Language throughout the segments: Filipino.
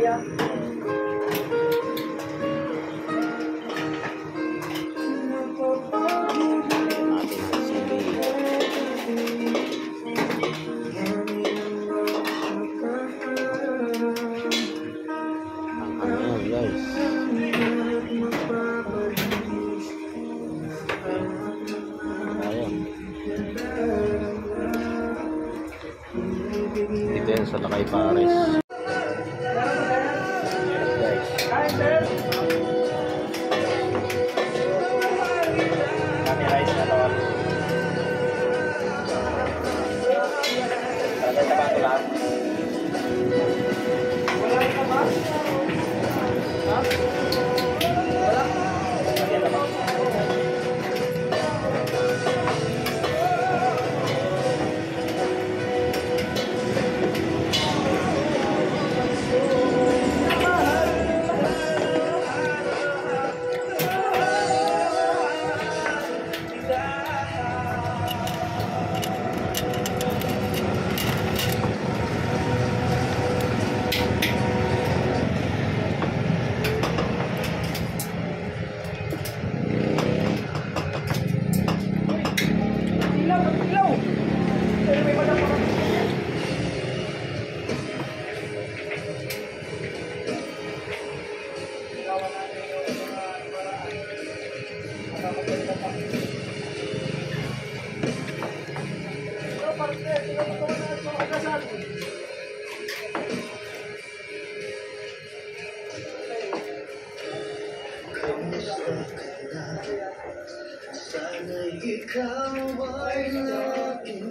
kuya. dito yan sa Lakay Paris Right there. Sana'y ikaw ay laking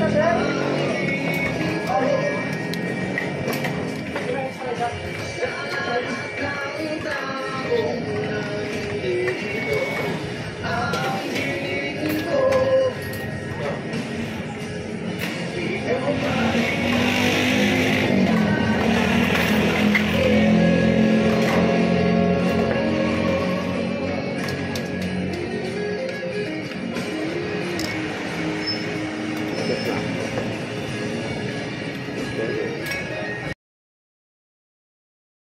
Thank you.